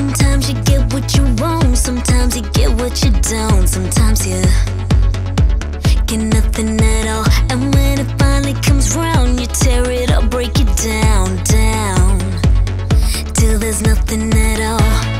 Sometimes you get what you want, sometimes you get what you don't, sometimes you get nothing at all. And when it finally comes round, you tear it up, break it down, down, till there's nothing at all.